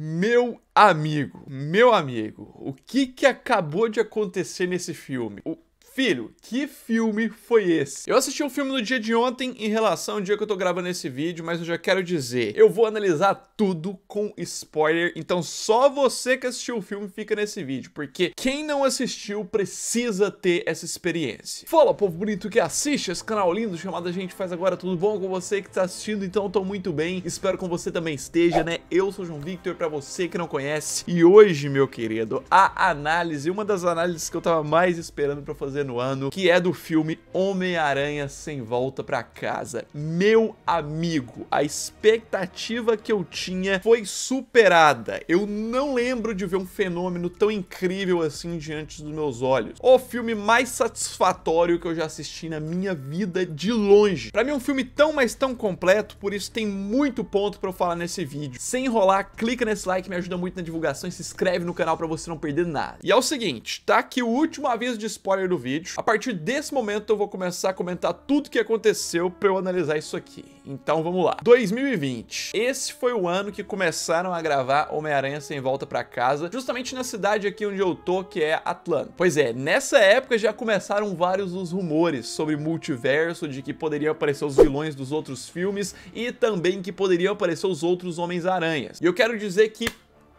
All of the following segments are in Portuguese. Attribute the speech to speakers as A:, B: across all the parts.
A: Meu amigo, meu amigo, o que que acabou de acontecer nesse filme? O Filho, que filme foi esse? Eu assisti o um filme no dia de ontem em relação ao dia que eu tô gravando esse vídeo, mas eu já quero dizer, eu vou analisar tudo com spoiler, então só você que assistiu o filme fica nesse vídeo, porque quem não assistiu precisa ter essa experiência. Fala, povo bonito que assiste esse canal lindo chamado A Gente Faz Agora, tudo bom com você que tá assistindo? Então eu tô muito bem, espero que você também esteja, né? Eu sou o João Victor, pra você que não conhece, e hoje, meu querido, a análise, uma das análises que eu tava mais esperando pra fazer no ano, que é do filme Homem-Aranha Sem Volta para Casa. Meu amigo, a expectativa que eu tinha foi superada. Eu não lembro de ver um fenômeno tão incrível assim diante dos meus olhos. O filme mais satisfatório que eu já assisti na minha vida de longe. Para mim é um filme tão, mas tão completo, por isso tem muito ponto para eu falar nesse vídeo. Sem enrolar, clica nesse like, me ajuda muito na divulgação e se inscreve no canal para você não perder nada. E é o seguinte, tá aqui o último aviso de spoiler do vídeo vídeo. A partir desse momento eu vou começar a comentar tudo que aconteceu para eu analisar isso aqui. Então vamos lá. 2020. Esse foi o ano que começaram a gravar Homem-Aranha Sem Volta para Casa, justamente na cidade aqui onde eu tô, que é Atlanta. Pois é, nessa época já começaram vários os rumores sobre multiverso, de que poderiam aparecer os vilões dos outros filmes e também que poderiam aparecer os outros Homens-Aranhas. E eu quero dizer que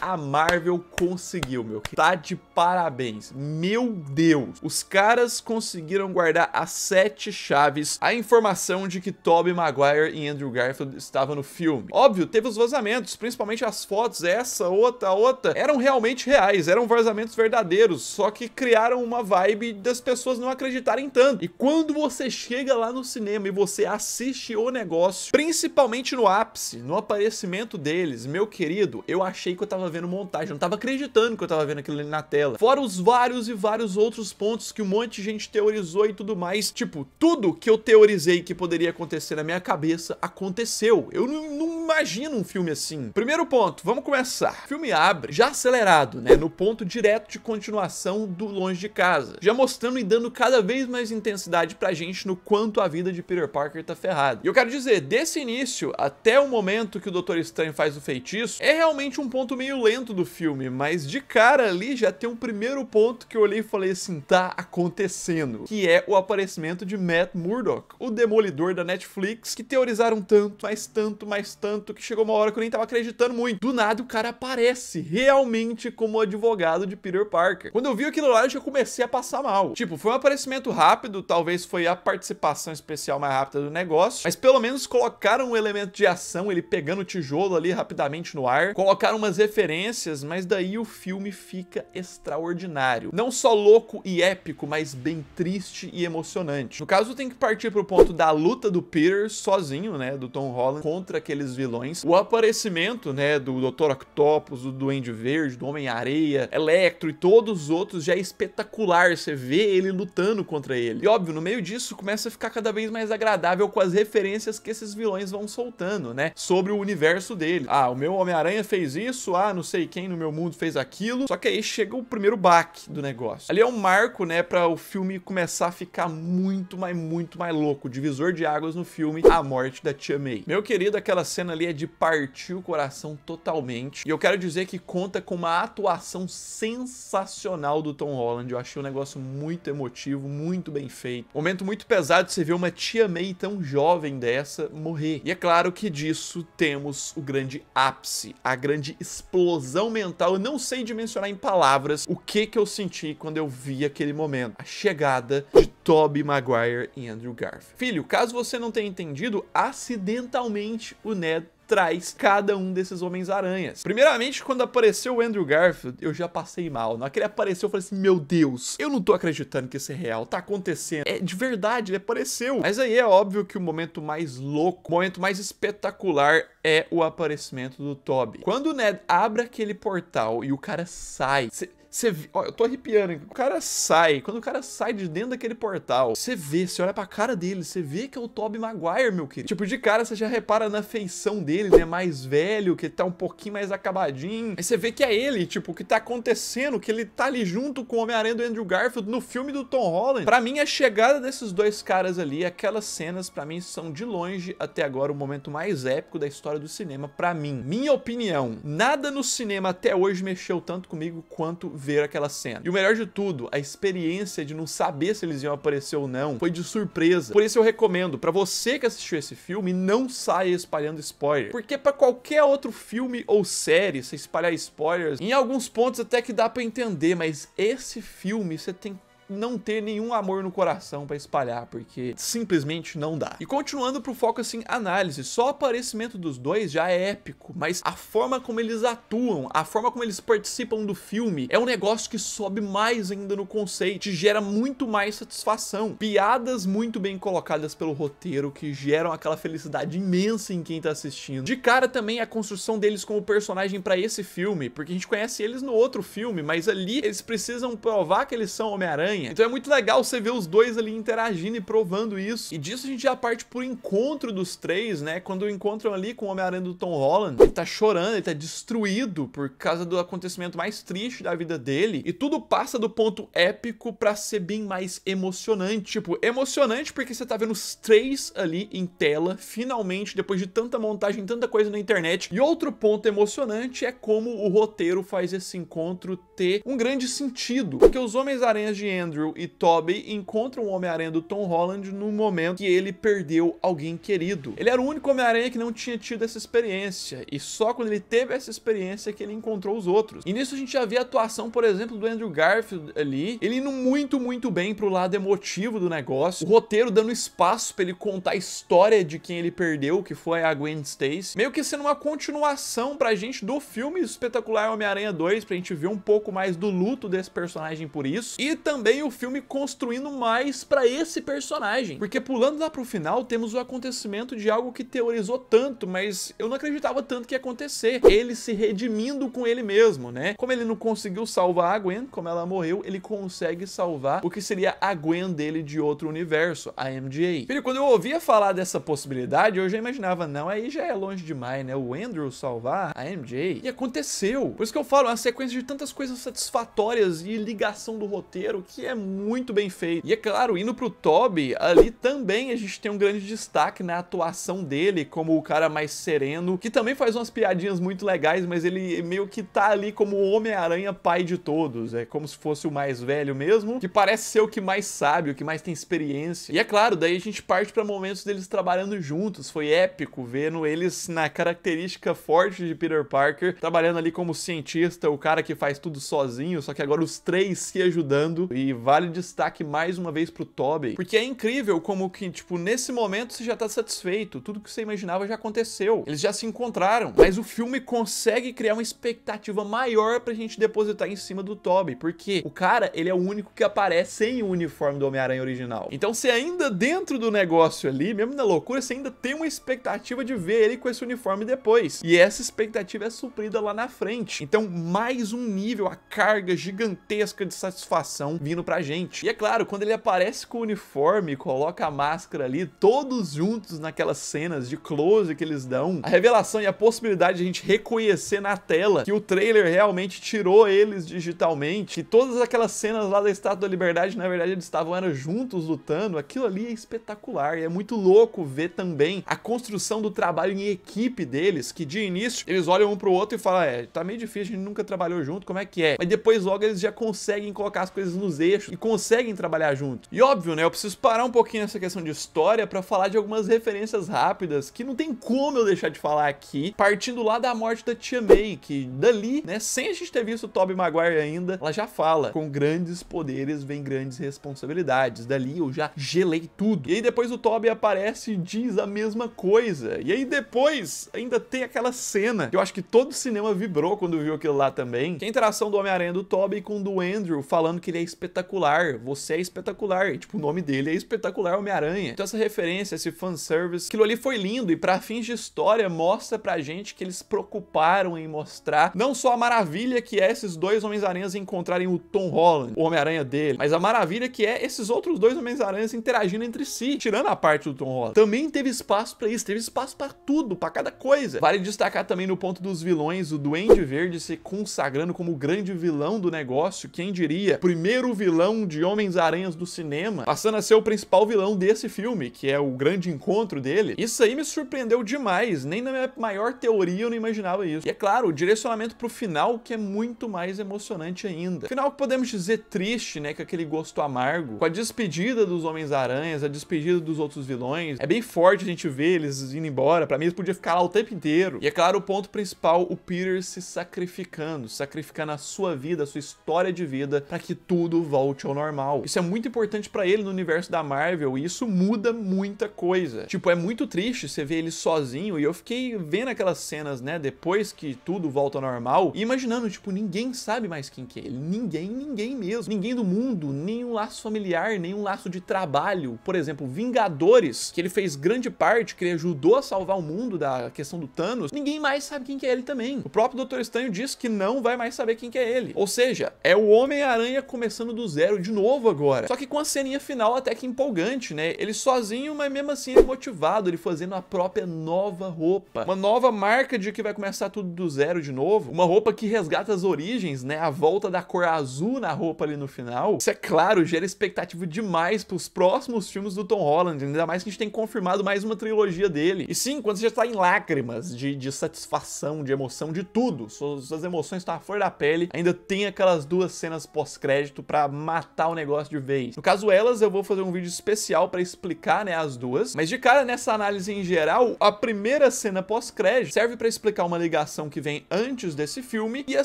A: a Marvel conseguiu, meu. Tá de parabéns. Meu Deus. Os caras conseguiram guardar as sete chaves a informação de que Tobey Maguire e Andrew Garfield estavam no filme. Óbvio, teve os vazamentos, principalmente as fotos, essa, outra, outra, eram realmente reais, eram vazamentos verdadeiros, só que criaram uma vibe das pessoas não acreditarem tanto. E quando você chega lá no cinema e você assiste o negócio, principalmente no ápice, no aparecimento deles, meu querido, eu achei que eu tava vendo montagem, não tava acreditando que eu tava vendo aquilo ali na tela. Fora os vários e vários outros pontos que um monte de gente teorizou e tudo mais. Tipo, tudo que eu teorizei que poderia acontecer na minha cabeça aconteceu. Eu não, não imagino um filme assim. Primeiro ponto, vamos começar. O filme abre já acelerado, né, no ponto direto de continuação do Longe de Casa, já mostrando e dando cada vez mais intensidade pra gente no quanto a vida de Peter Parker tá ferrada. E eu quero dizer, desse início até o momento que o Doutor Estranho faz o feitiço, é realmente um ponto meio lento do filme, mas de cara ali já tem um primeiro ponto que eu olhei e falei assim, tá acontecendo, que é o aparecimento de Matt Murdock, o demolidor da Netflix, que teorizaram tanto, mais tanto, mais tanto, que chegou uma hora que eu nem tava acreditando muito. Do nada o cara aparece realmente como advogado de Peter Parker. Quando eu vi aquilo lá, eu já comecei a passar mal. Tipo, foi um aparecimento rápido, talvez foi a participação especial mais rápida do negócio, mas pelo menos colocaram um elemento de ação, ele pegando o tijolo ali rapidamente no ar, colocaram umas referências, mas daí o filme fica extraordinário. Não só louco e épico, mas bem triste e emocionante. No caso, tem que partir pro ponto da luta do Peter sozinho, né, do Tom Holland contra aqueles vilões. O aparecimento, né, do Dr. Octopus, do Duende Verde, do Homem-Areia, Electro e todos os outros já é espetacular. Você vê ele lutando contra ele. E óbvio, no meio disso começa a ficar cada vez mais agradável com as referências que esses vilões vão soltando, né, sobre o universo dele. Ah, o meu Homem-Aranha fez isso, ah, não sei quem no meu mundo fez aquilo. Só que aí chega o primeiro baque do negócio. Ali é um marco, né, para o filme começar a ficar muito, mas muito mais louco. Divisor de águas no filme, a morte da Tia May. Meu querido, aquela cena ali é de partir o coração totalmente. E eu quero dizer que conta com uma atuação sensacional do Tom Holland. Eu achei um negócio muito emotivo, muito bem feito. Momento muito pesado de você ver uma Tia May tão jovem dessa morrer. E é claro que disso temos o grande ápice, a grande explosão mental, eu não sei dimensionar em palavras o que que eu senti quando eu vi aquele momento. A chegada de Tobey Maguire e Andrew Garfield. Filho, caso você não tenha entendido, acidentalmente o Ned traz cada um desses Homens-Aranhas. Primeiramente, quando apareceu o Andrew Garfield, eu já passei mal. Na hora que ele apareceu, eu falei assim, meu Deus, eu não tô acreditando que isso é real, tá acontecendo. É de verdade, ele apareceu. Mas aí é óbvio que o momento mais louco, o momento mais espetacular é o aparecimento do Toby. Quando o Ned abre aquele portal e o cara sai, Você vê, ó, eu tô arrepiando. O cara sai, quando o cara sai de dentro daquele portal, você vê, você olha pra cara dele, você vê que é o Tobey Maguire, meu querido. Tipo, de cara você já repara na feição dele, né? Mais velho, que ele tá um pouquinho mais acabadinho. Aí você vê que é ele, tipo, o que tá acontecendo, que ele tá ali junto com o Homem-Aranha do Andrew Garfield no filme do Tom Holland. Pra mim, a chegada desses dois caras ali, aquelas cenas, pra mim, são de longe até agora o momento mais épico da história do cinema, pra mim. Minha opinião, nada no cinema até hoje mexeu tanto comigo quanto ver aquela cena. E o melhor de tudo, a experiência de não saber se eles iam aparecer ou não foi de surpresa. Por isso eu recomendo, para você que assistiu esse filme, não saia espalhando spoiler. Porque para qualquer outro filme ou série, você espalhar spoilers, em alguns pontos até que dá para entender, mas esse filme você tem não ter nenhum amor no coração para espalhar, porque simplesmente não dá. E continuando pro foco assim, análise, só o aparecimento dos dois já é épico, mas a forma como eles atuam, a forma como eles participam do filme, é um negócio que sobe mais ainda no conceito, gera muito mais satisfação. Piadas muito bem colocadas pelo roteiro que geram aquela felicidade imensa em quem tá assistindo. De cara também a construção deles como personagem para esse filme, porque a gente conhece eles no outro filme, mas ali eles precisam provar que eles são Homem-Aranha então é muito legal você ver os dois ali interagindo e provando isso. E disso a gente já parte pro encontro dos três, né? Quando encontram ali com o Homem-Aranha do Tom Holland, ele tá chorando, ele tá destruído por causa do acontecimento mais triste da vida dele. E tudo passa do ponto épico para ser bem mais emocionante. Tipo, emocionante porque você tá vendo os três ali em tela, finalmente, depois de tanta montagem, tanta coisa na internet. E outro ponto emocionante é como o roteiro faz esse encontro ter um grande sentido. Porque os Homens-Aranhas de Andrew Andrew e Tobey encontram o Homem-Aranha do Tom Holland no momento que ele perdeu alguém querido. Ele era o único Homem-Aranha que não tinha tido essa experiência, e só quando ele teve essa experiência que ele encontrou os outros. E nisso a gente já vê a atuação, por exemplo, do Andrew Garfield ali, ele indo muito, muito bem pro lado emotivo do negócio, o roteiro dando espaço para ele contar a história de quem ele perdeu, que foi a Gwen Stacy, meio que sendo uma continuação pra gente do filme espetacular Homem-Aranha 2, pra gente ver um pouco mais do luto desse personagem por isso, e também o filme construindo mais para esse personagem. Porque pulando lá pro final, temos o acontecimento de algo que teorizou tanto, mas eu não acreditava tanto que ia acontecer. Ele se redimindo com ele mesmo, né? Como ele não conseguiu salvar a Gwen, como ela morreu, ele consegue salvar o que seria a Gwen dele de outro universo, a MJ. Filho, quando eu ouvia falar dessa possibilidade, eu já imaginava, não, aí já é longe demais, né? O Andrew salvar a MJ. E aconteceu. Por isso que eu falo, é uma sequência de tantas coisas satisfatórias e ligação do roteiro que é muito bem feito. E é claro, indo pro Toby, ali também a gente tem um grande destaque na atuação dele como o cara mais sereno, que também faz umas piadinhas muito legais, mas ele meio que tá ali como o Homem-Aranha pai de todos. É como se fosse o mais velho mesmo, que parece ser o que mais sabe, o que mais tem experiência. E é claro, daí a gente parte para momentos deles trabalhando juntos. Foi épico vendo eles na característica forte de Peter Parker, trabalhando ali como cientista, o cara que faz tudo sozinho, só que agora os três se ajudando e vale destaque mais uma vez pro Tobey, porque é incrível como que, tipo, nesse momento você já tá satisfeito, tudo que você imaginava já aconteceu, eles já se encontraram, mas o filme consegue criar uma expectativa maior pra gente depositar em cima do Tobey, porque o cara, ele é o único que aparece sem o uniforme do Homem-Aranha original. Então, você ainda dentro do negócio ali, mesmo na loucura, você ainda tem uma expectativa de ver ele com esse uniforme depois. E essa expectativa é suprida lá na frente. Então, mais um nível, a carga gigantesca de satisfação vindo pra gente. E é claro, quando ele aparece com o uniforme, coloca a máscara ali, todos juntos naquelas cenas de close que eles dão, a revelação e a possibilidade de a gente reconhecer na tela que o trailer realmente tirou eles digitalmente, que todas aquelas cenas lá da Estátua da Liberdade, na verdade, eles estavam eram juntos lutando, aquilo ali é espetacular. E é muito louco ver também a construção do trabalho em equipe deles, que de início eles olham um pro outro e falam: é, tá meio difícil, a gente nunca trabalhou junto, como é que é? Mas depois logo eles já conseguem colocar as coisas nos eixos e conseguem trabalhar junto. E óbvio, né, eu preciso parar um pouquinho nessa questão de história para falar de algumas referências rápidas que não tem como eu deixar de falar aqui, partindo lá da morte da Tia May, que dali, né, sem a gente ter visto o Tobey Maguire ainda, ela já fala, com grandes poderes vem grandes responsabilidades. Dali eu já gelei tudo. E aí depois o Tobey aparece e diz a mesma coisa. E aí depois ainda tem aquela cena que eu acho que todo o cinema vibrou quando viu aquilo lá também, que é a interação do Homem-Aranha do Tobey com o do Andrew, falando que ele é espetacular espetacular, você é espetacular. E, tipo, o nome dele é espetacular Homem-Aranha. Então essa referência, esse fanservice, aquilo ali foi lindo e para fins de história mostra pra gente que eles preocuparam em mostrar não só a maravilha que é esses dois Homens-Aranhas encontrarem o Tom Holland, o Homem-Aranha dele, mas a maravilha que é esses outros dois Homens-Aranhas interagindo entre si, tirando a parte do Tom Holland. Também teve espaço para isso, teve espaço para tudo, para cada coisa. Vale destacar também no ponto dos vilões, o Duende Verde se consagrando como o grande vilão do negócio, quem diria? Primeiro vilão de Homens-Aranhas do cinema, passando a ser o principal vilão desse filme, que é o grande encontro dele. Isso aí me surpreendeu demais, nem na minha maior teoria eu não imaginava isso. E é claro, o direcionamento pro final que é muito mais emocionante ainda. Final que podemos dizer triste, né, com aquele gosto amargo, com a despedida dos Homens-Aranhas, a despedida dos outros vilões. É bem forte a gente ver eles indo embora, para mim eles podiam ficar lá o tempo inteiro. E é claro, o ponto principal, o Peter se sacrificando, sacrificando a sua vida, a sua história de vida para que tudo volte ao normal. Isso é muito importante para ele no universo da Marvel e isso muda muita coisa. Tipo, é muito triste você ver ele sozinho e eu fiquei vendo aquelas cenas, né, depois que tudo volta ao normal, e imaginando, tipo, ninguém sabe mais quem que é ele, ninguém, ninguém mesmo, ninguém do mundo, nenhum laço familiar, nenhum laço de trabalho. Por exemplo, Vingadores, que ele fez grande parte, que ele ajudou a salvar o mundo da questão do Thanos, ninguém mais sabe quem que é ele também. O próprio Doutor Estranho disse que não vai mais saber quem que é ele. Ou seja, é o Homem-Aranha começando do zero de novo agora. Só que com a ceninha final até que empolgante, né? Ele sozinho, mas mesmo assim ele motivado, ele fazendo a própria nova roupa. Uma nova marca de que vai começar tudo do zero de novo. Uma roupa que resgata as origens, né? A volta da cor azul na roupa ali no final. Isso é claro, gera expectativa demais pros próximos filmes do Tom Holland. Ainda mais que a gente tem confirmado mais uma trilogia dele. E sim, quando você já tá em lágrimas de, de satisfação, de emoção, de tudo. Suas, suas emoções estão à flor da pele. Ainda tem aquelas duas cenas pós-crédito para matar o negócio de vez. No caso elas, eu vou fazer um vídeo especial para explicar, né, as duas. Mas de cara, nessa análise em geral, a primeira cena pós-crédito serve para explicar uma ligação que vem antes desse filme e a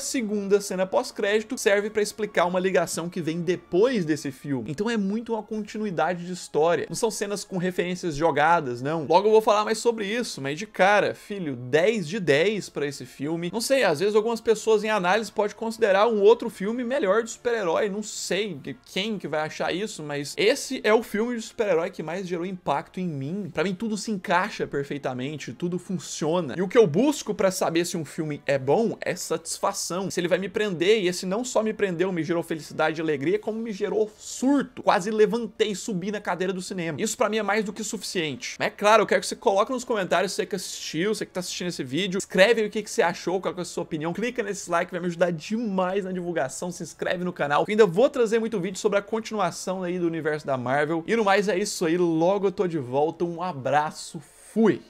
A: segunda cena pós-crédito serve para explicar uma ligação que vem depois desse filme. Então é muito uma continuidade de história. Não são cenas com referências jogadas, não. Logo eu vou falar mais sobre isso, mas de cara, filho, 10 de 10 para esse filme. Não sei, às vezes algumas pessoas em análise podem considerar um outro filme melhor de super-herói, não sei quem que vai achar isso, mas esse é o filme de super-herói que mais gerou impacto em mim. Para mim tudo se encaixa perfeitamente, tudo funciona. E o que eu busco para saber se um filme é bom é satisfação. Se ele vai me prender, e esse não só me prendeu, me gerou felicidade e alegria, como me gerou surto. Quase levantei e subi na cadeira do cinema. Isso para mim é mais do que suficiente. Mas é claro, eu quero que você coloque nos comentários você que assistiu, você que tá assistindo esse vídeo. Escreve aí o que, que você achou, qual é a sua opinião. Clica nesse like, vai me ajudar demais na divulgação. Se inscreve no canal. Eu ainda vou trazer muito vídeo sobre a continuação aí do universo da Marvel. E no mais é isso aí, logo eu tô de volta. Um abraço, fui!